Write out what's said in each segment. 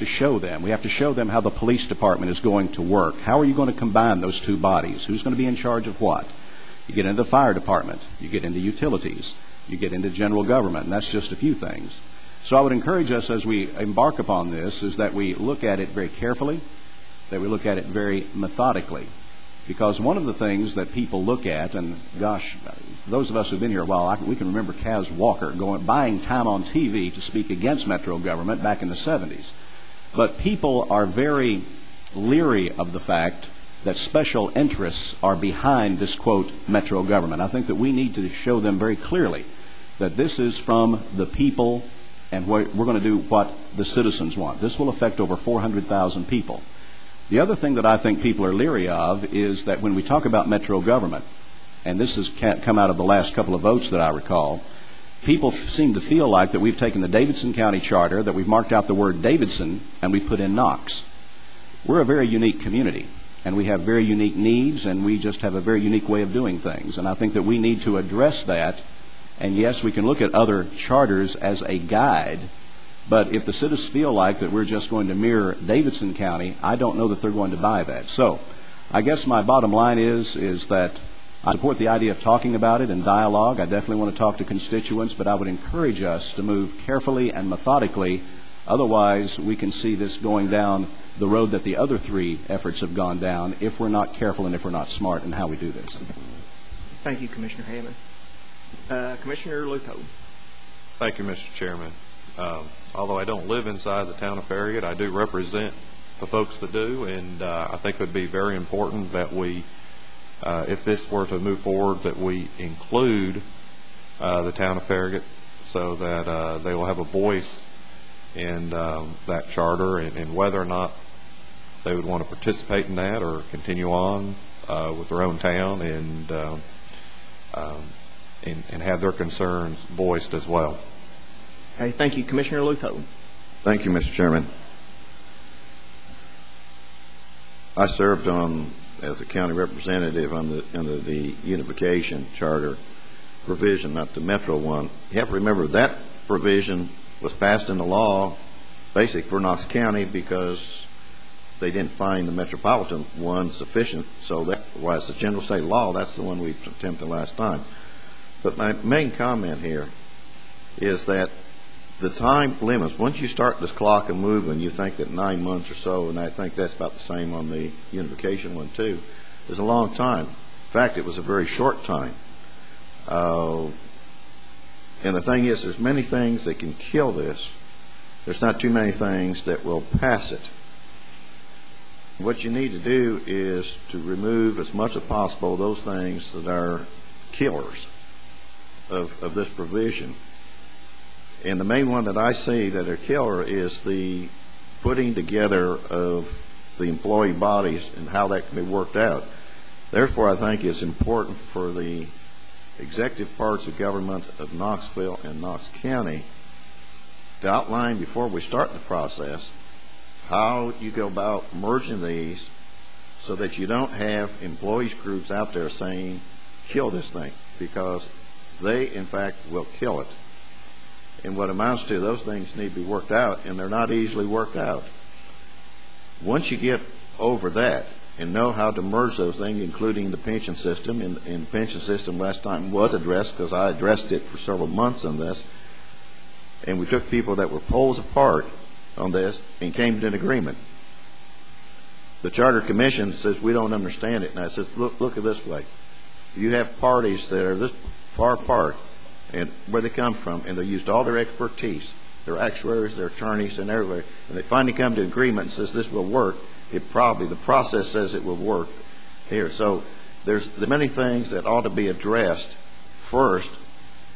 to show them. We have to show them how the police department is going to work. How are you going to combine those two bodies? Who's going to be in charge of what? You get into the fire department, you get into utilities, you get into general government, and that's just a few things. So I would encourage us as we embark upon this is that we look at it very carefully, that we look at it very methodically. Because one of the things that people look at, and gosh, those of us who've been here a while, I, we can remember Cas Walker going buying time on TV to speak against Metro government back in the 70s. But people are very leery of the fact that special interests are behind this quote Metro government. I think that we need to show them very clearly that this is from the people and we're going to do what the citizens want. This will affect over 400,000 people. The other thing that I think people are leery of is that when we talk about Metro government, and this has come out of the last couple of votes that I recall, people seem to feel like that we've taken the Davidson County Charter, that we've marked out the word Davidson, and we put in Knox. We're a very unique community, and we have very unique needs, and we just have a very unique way of doing things. And I think that we need to address that. And yes, we can look at other charters as a guide, but if the citizens feel like that we're just going to mirror Davidson County, I don't know that they're going to buy that. So I guess my bottom line is, is that I support the idea of talking about it and dialogue. I definitely want to talk to constituents, but I would encourage us to move carefully and methodically. Otherwise, we can see this going down the road that the other three efforts have gone down if we're not careful and if we're not smart in how we do this. Thank you, Commissioner Hammond. Uh, Commissioner Leuthold. Thank you, Mr. Chairman. Um, although I don't live inside the town of Farragut, I do represent the folks that do, and uh, I think it would be very important that we uh, if this were to move forward, that we include uh, the town of Farragut so that uh, they will have a voice in um, that charter and, and, whether or not they would want to participate in that or continue on uh, with their own town and, um, um, and, and have their concerns voiced as well. Okay, thank you, Commissioner Leuthold. Thank you, Mr. Chairman. I served on as a county representative under, under the unification charter provision, not the metro one. You have to remember that provision was passed into law basic for Knox County because they didn't find the metropolitan one sufficient. So that was the general state law. That's the one we attempted last time. But my main comment here is that the time limits, once you start this clock and moving, you think that nine months or so, and I think that's about the same on the unification one too, is a long time. In fact, it was a very short time. Uh, and the thing is, there's many things that can kill this. There's not too many things that will pass it. What you need to do is to remove as much as possible those things that are killers of, of this provision and the main one that I see that are killer is the putting together of the employee bodies and how that can be worked out. Therefore, I think it's important for the executive parts of government of Knoxville and Knox County to outline before we start the process how you go about merging these so that you don't have employees groups out there saying, kill this thing, because they, in fact, will kill it and what amounts to those things need to be worked out, and they're not easily worked out. Once you get over that and know how to merge those things, including the pension system, and, and the pension system last time was addressed because I addressed it for several months on this, and we took people that were poles apart on this and came to an agreement. The Charter Commission says we don't understand it, and I says, look, look at this way. You have parties that are this far apart and where they come from, and they used all their expertise, their actuaries, their attorneys, and everywhere. And they finally come to agreement and says this will work. It probably the process says it will work here. So there's the many things that ought to be addressed first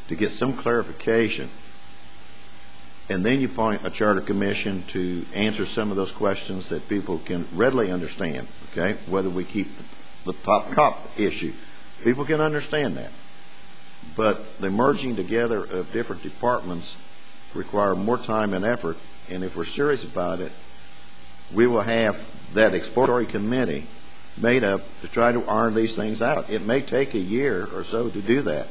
to get some clarification. And then you appoint a charter commission to answer some of those questions that people can readily understand. Okay, whether we keep the top cop issue, people can understand that. But the merging together of different departments require more time and effort. And if we're serious about it, we will have that exploratory committee made up to try to iron these things out. It may take a year or so to do that.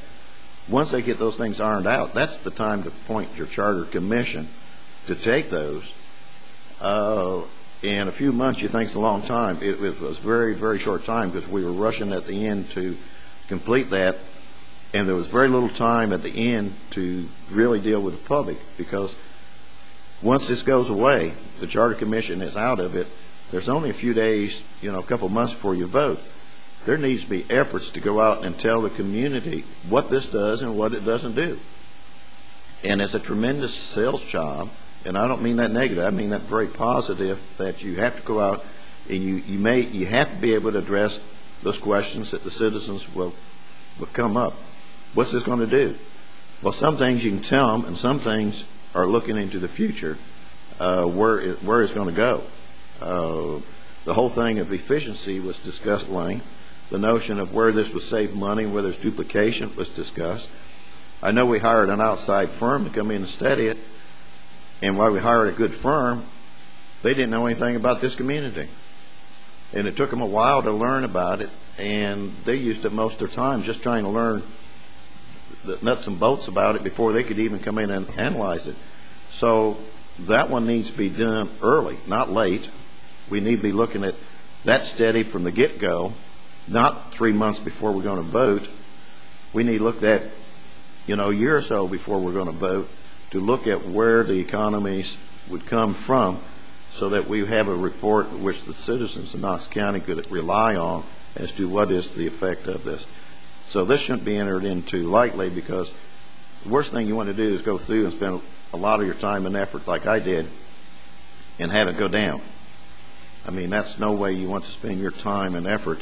Once they get those things ironed out, that's the time to appoint your charter commission to take those Uh, in a few months, you think it's a long time. It, it was very, very short time because we were rushing at the end to complete that, and there was very little time at the end to really deal with the public because once this goes away, the Charter Commission is out of it. There's only a few days, you know, a couple months before you vote. There needs to be efforts to go out and tell the community what this does and what it doesn't do. And it's a tremendous sales job, and I don't mean that negative. I mean that very positive. That you have to go out and you, you may you have to be able to address those questions that the citizens will will come up. What's this going to do? Well, some things you can tell them, and some things are looking into the future, uh, where it, where it's going to go. Uh, the whole thing of efficiency was discussed length. The notion of where this would save money, where there's duplication, was discussed. I know we hired an outside firm to come in and study it, and while we hired a good firm, they didn't know anything about this community. And it took them a while to learn about it, and they used up most of their time just trying to learn the nuts and bolts about it before they could even come in and analyze it. So that one needs to be done early, not late. We need to be looking at that study from the get-go, not three months before we're going to vote. We need to look at, you know, a year or so before we're going to vote to look at where the economies would come from so that we have a report which the citizens of Knox County could rely on as to what is the effect of this. So this shouldn't be entered into lightly because the worst thing you want to do is go through and spend a lot of your time and effort like I did and have it go down. I mean, that's no way you want to spend your time and effort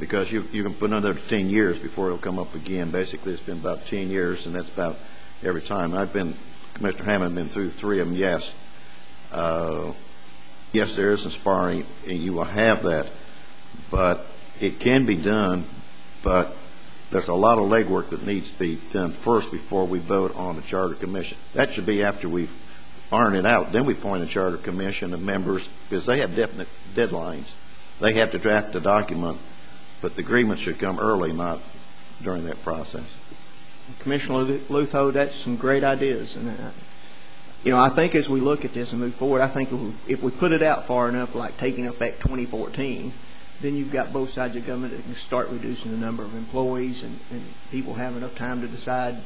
because you, you can put another 10 years before it'll come up again. Basically, it's been about 10 years, and that's about every time. I've been, Commissioner Hammond, been through three of them, yes. Uh, yes, there is sparring, and you will have that, but it can be done, but there's a lot of legwork that needs to be done first before we vote on the Charter Commission. That should be after we've ironed it out. Then we appoint a Charter Commission of members because they have definite deadlines. They have to draft a document, but the agreement should come early, not during that process. Commissioner Leuthold, that's some great ideas. And, uh, you know, I think as we look at this and move forward, I think if we- if we put it out far enough, like taking effect 2014, then you've got both sides of government that can start reducing the number of employees and, and people have enough time to decide,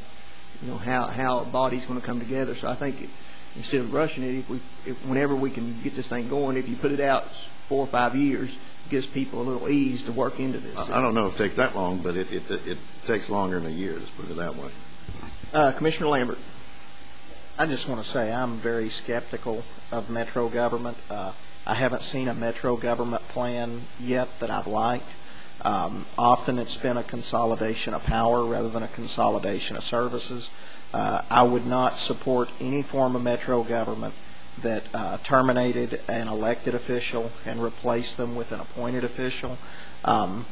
you know, how, how a body's going to come together. So I think instead of rushing it, if we, if, whenever we can get this thing going, if you put it out four or five years, it gives people a little ease to work into this. I I don't know if it takes that long, but it, it, it takes longer than a year, let's put it that way. Uh, Commissioner Lambert. I just want to say I'm very skeptical of metro government. Uh, I haven't seen a metro government plan yet that I've liked. Um, often it's been a consolidation of power rather than a consolidation of services. Uh, I would not support any form of metro government that uh, terminated an elected official and replaced them with an appointed official. Um,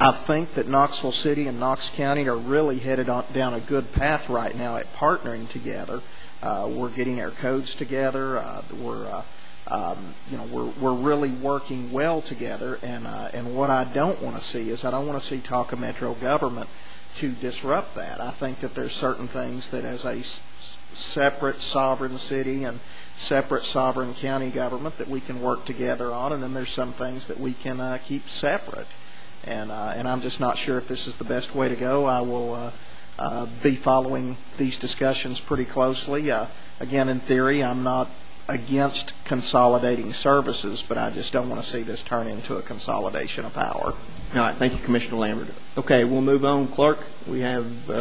I think that Knoxville City and Knox County are really headed on, down a good path right now at partnering together. Uh, we're getting our codes together. Uh, we're uh, um, you know, we're we're really working well together. And uh, and what I don't want to see is I don't want to see talk of metro government to disrupt that. I think that there's certain things that as a separate sovereign city and separate sovereign county government that we can work together on, and then there's some things that we can uh, keep separate. And uh, and I'm just not sure if this is the best way to go. I will. Uh, uh, be following these discussions pretty closely. Uh, again, in theory, I'm not against consolidating services, but I just don't want to see this turn into a consolidation of power. All right, thank you, Commissioner Lambert. Okay, we'll move on. Clerk, we have uh,